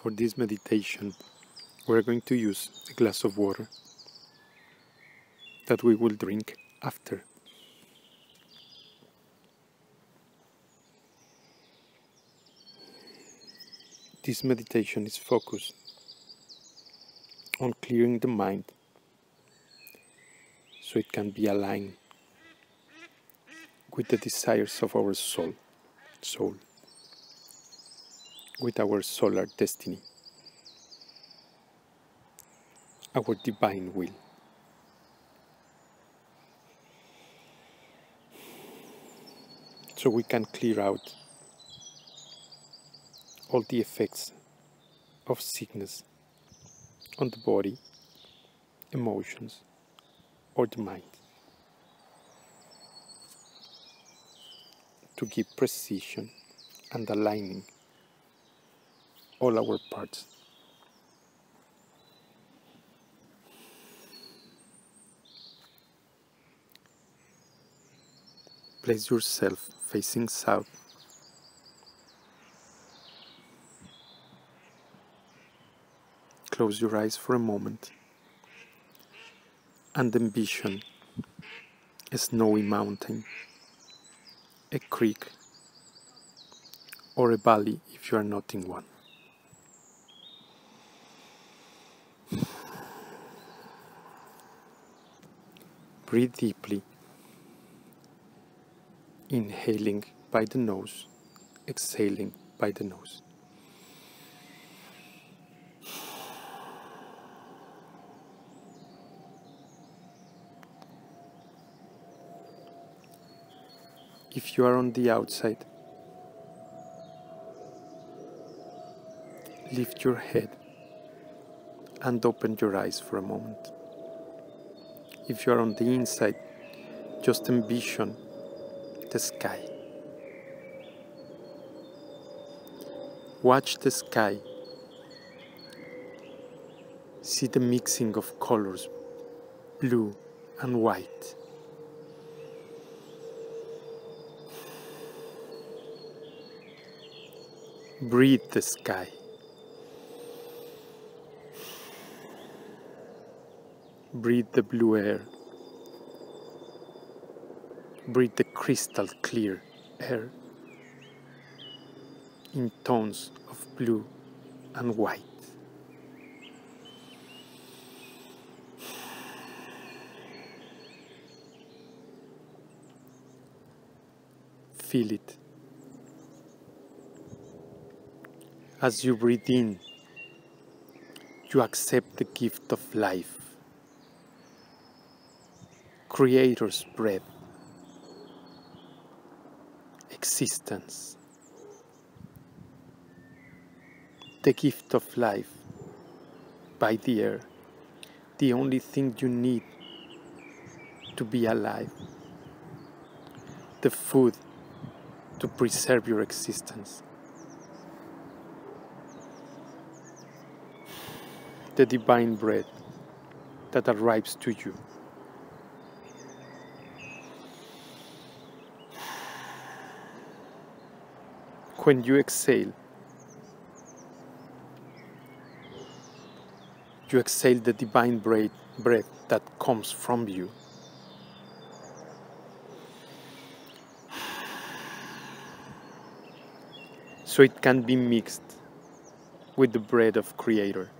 For this meditation, we're going to use a glass of water that we will drink after. This meditation is focused on clearing the mind so it can be aligned with the desires of our soul, soul, with our solar destiny, our divine will. So we can clear out all the effects of sickness on the body, emotions, or the mind. To give precision and aligning all our parts. Place yourself facing south. Close your eyes for a moment and envision a snowy mountain, a creek, or a valley if you are not in one. Breathe deeply, inhaling by the nose, exhaling by the nose. If you are on the outside, lift your head and open your eyes for a moment. If you are on the inside, just envision the sky. Watch the sky. See the mixing of colors, blue and white. Breathe the sky. Breathe the blue air. Breathe the crystal clear air in tones of blue and white. Feel it. As you breathe in, you accept the gift of life, Creator's breath, existence, the gift of life. By the air, the only thing you need to be alive, the food to preserve your existence. the divine bread that arrives to you. When you exhale, you exhale the divine bread, breath that comes from you. So it can be mixed with the bread of Creator.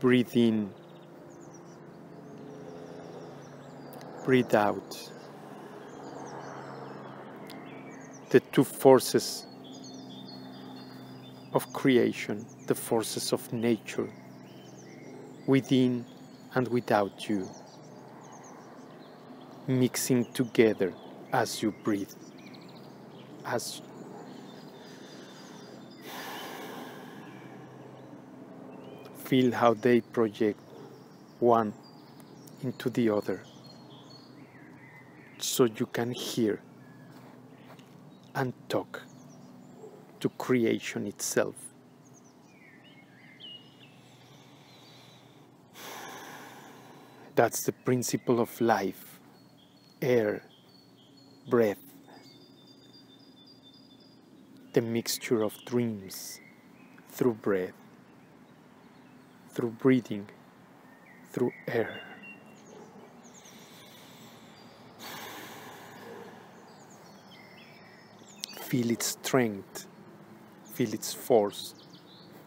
Breathe in. Breathe out. The two forces of creation, the forces of nature, within and without you, mixing together as you breathe, as feel how they project one into the other so you can hear and talk to creation itself. That's the principle of life, air, breath. the mixture of dreams through breath, through breathing, through air. Feel its strength, feel its force,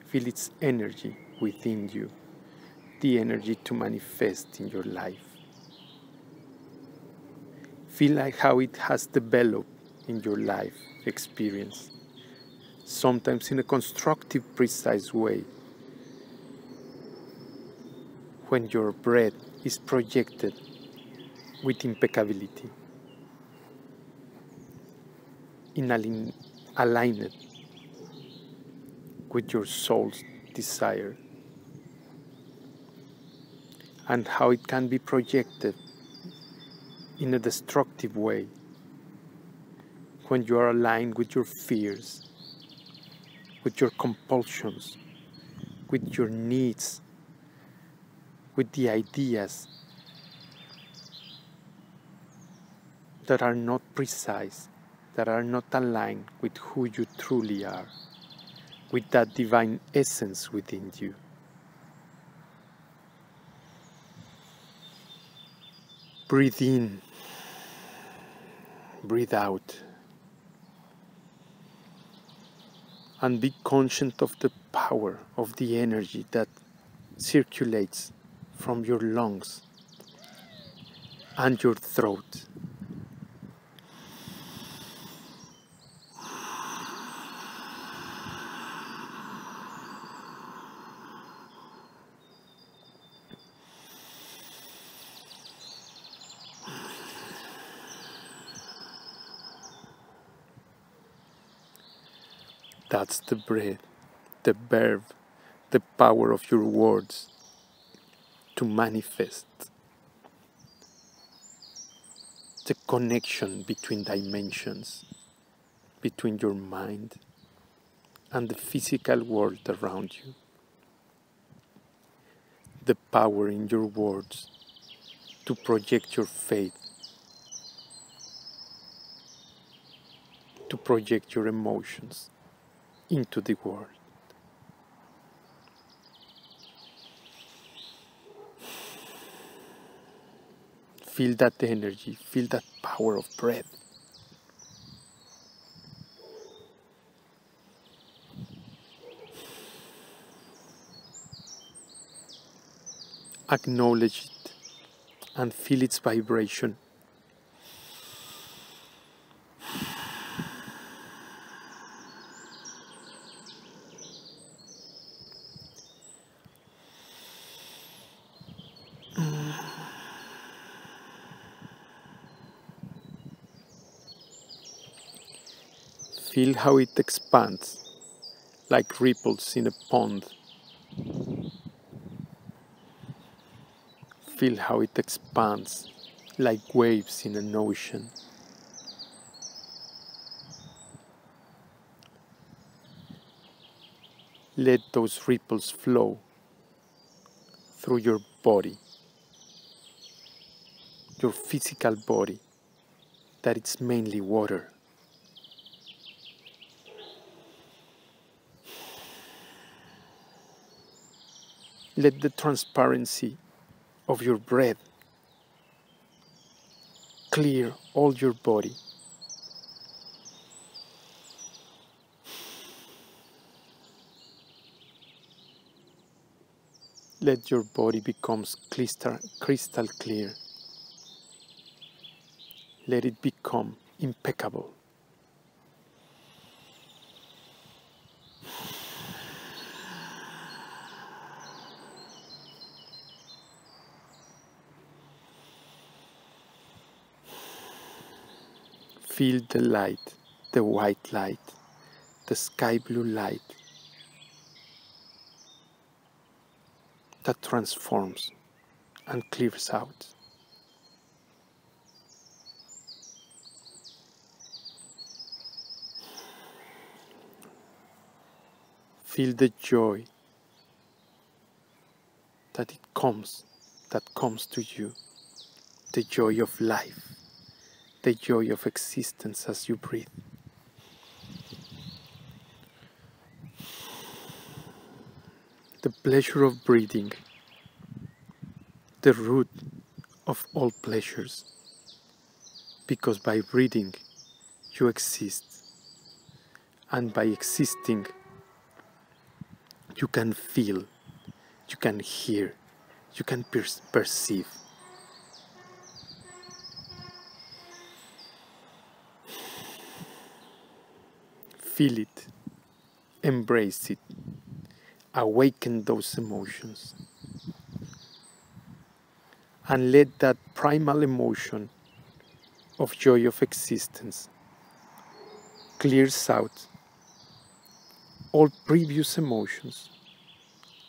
feel its energy within you, the energy to manifest in your life. Feel like how it has developed in your life experience, sometimes in a constructive, precise way. When your breath is projected with impeccability, in align- aligned with your soul's desire, and how it can be projected in a destructive way when you are aligned with your fears, with your compulsions, with your needs, with the ideas that are not precise, that are not aligned with who you truly are, with that divine essence within you. Breathe in, breathe out, and be conscious of the power of the energy that circulates from your lungs and your throat. That's the breath, the verb, the power of your words to manifest. The connection between dimensions, between your mind and the physical world around you. The power in your words to project your faith, to project your emotions into the world. Feel that energy, feel that power of breath. Acknowledge it and feel its vibration Feel how it expands like ripples in a pond. Feel how it expands like waves in an ocean. Let those ripples flow through your body, your physical body, that it's mainly water. Let the transparency of your breath clear all your body. Let your body becomes crystal, crystal clear. Let it become impeccable. Feel the light, the white light, the sky blue light that transforms and clears out. Feel the joy that it comes, that comes to you, the joy of life, the joy of existence as you breathe. The pleasure of breathing, the root of all pleasures, because by breathing you exist, and by existing you can feel, you can hear, you can perceive. Feel it, embrace it, awaken those emotions, and let that primal emotion of joy of existence clears out all previous emotions,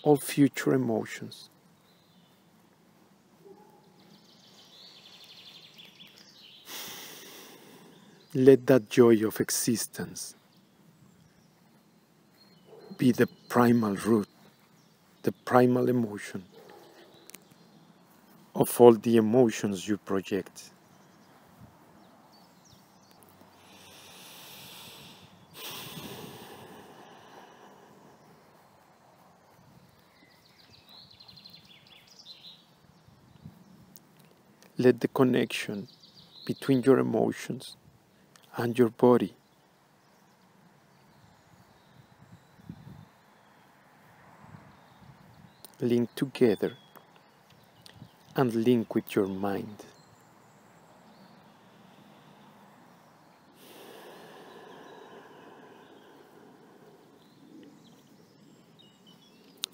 all future emotions. Let that joy of existence be the primal root, the primal emotion of all the emotions you project. Let the connection between your emotions and your body link together and link with your mind.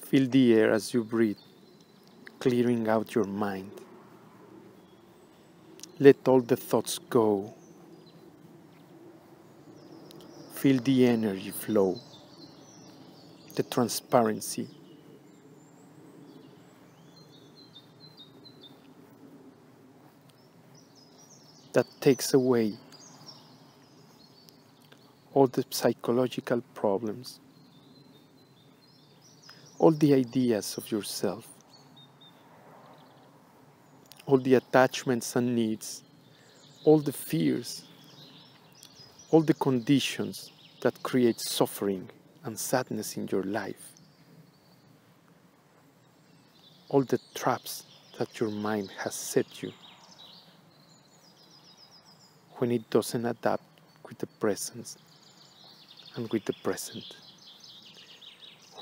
Feel the air as you breathe, clearing out your mind. Let all the thoughts go. Feel the energy flow, the transparency. That takes away all the psychological problems, all the ideas of yourself all the attachments and needs, all the fears, all the conditions that create suffering and sadness in your life, all the traps that your mind has set you when it doesn't adapt with the presence and with the present,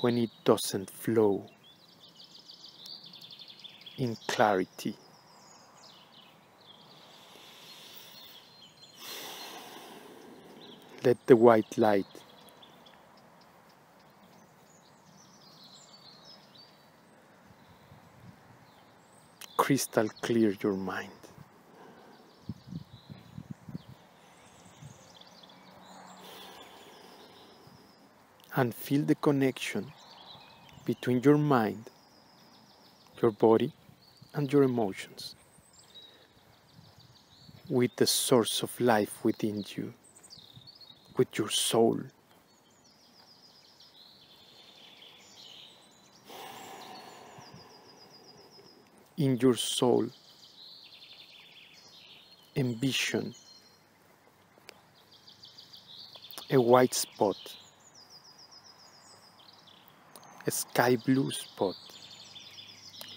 when it doesn't flow in clarity. let the white light crystal clear your mind. And feel the connection between your mind, your body, and your emotions with the source of life within you with your soul. In your soul, envision a white spot, a sky blue spot,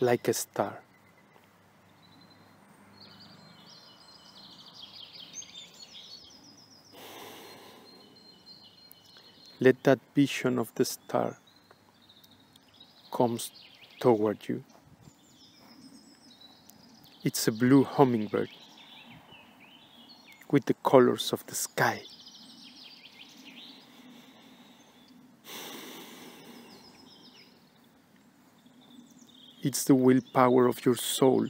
like a star. Let that vision of the star comes toward you. It's a blue hummingbird with the colors of the sky. It's the willpower of your soul.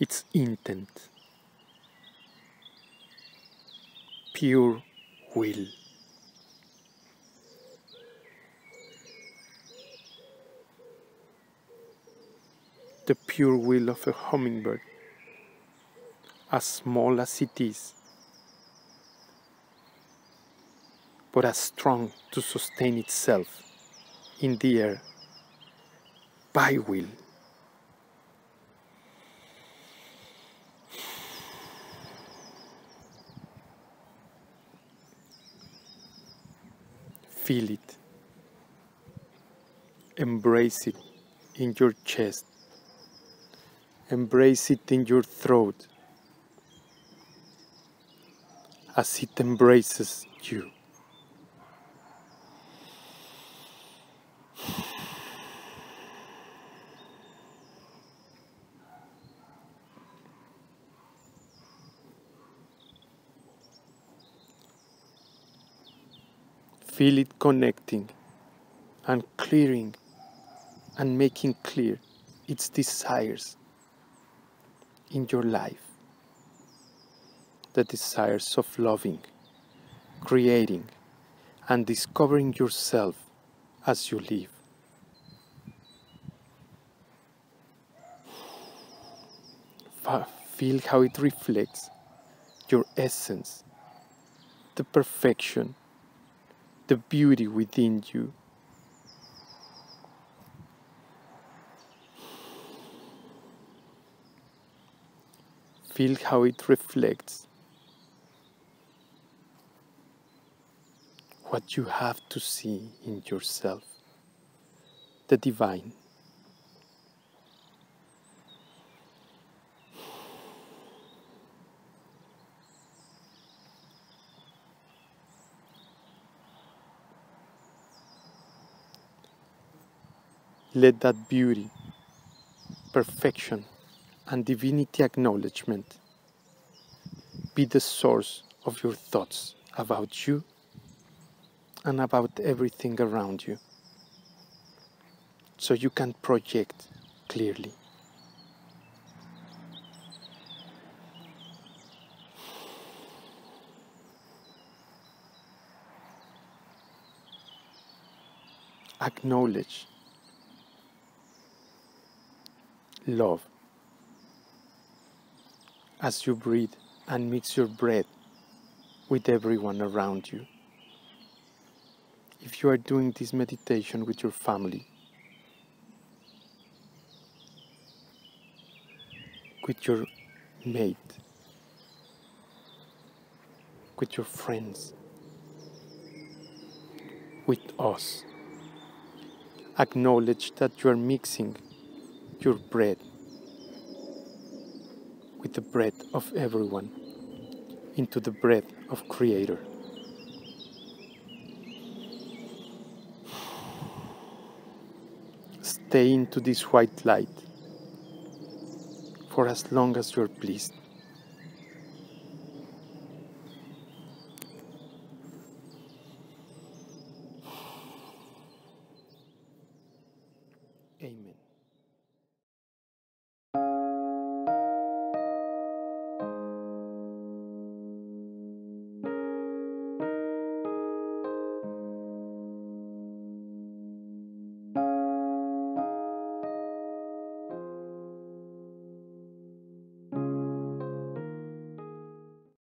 It's intent. pure will. The pure will of a hummingbird, as small as it is, but as strong to sustain itself in the air by will. Feel it. Embrace it in your chest. Embrace it in your throat as it embraces you. Feel it connecting and clearing and making clear its desires in your life. The desires of loving, creating, and discovering yourself as you live. Feel how it reflects your essence, the perfection the beauty within you. Feel how it reflects what you have to see in yourself, the divine. Let that beauty, perfection, and divinity acknowledgement be the source of your thoughts about you and about everything around you so you can project clearly. Acknowledge love. As you breathe and mix your breath with everyone around you. If you are doing this meditation with your family, with your mate, with your friends, with us, acknowledge that you are mixing your breath with the breath of everyone into the breath of Creator. Stay into this white light for as long as you're pleased.